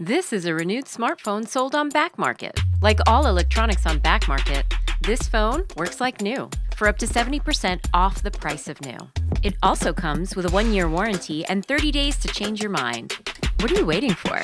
This is a renewed smartphone sold on Back Market. Like all electronics on Back Market, this phone works like new for up to 70% off the price of new. It also comes with a one year warranty and 30 days to change your mind. What are you waiting for?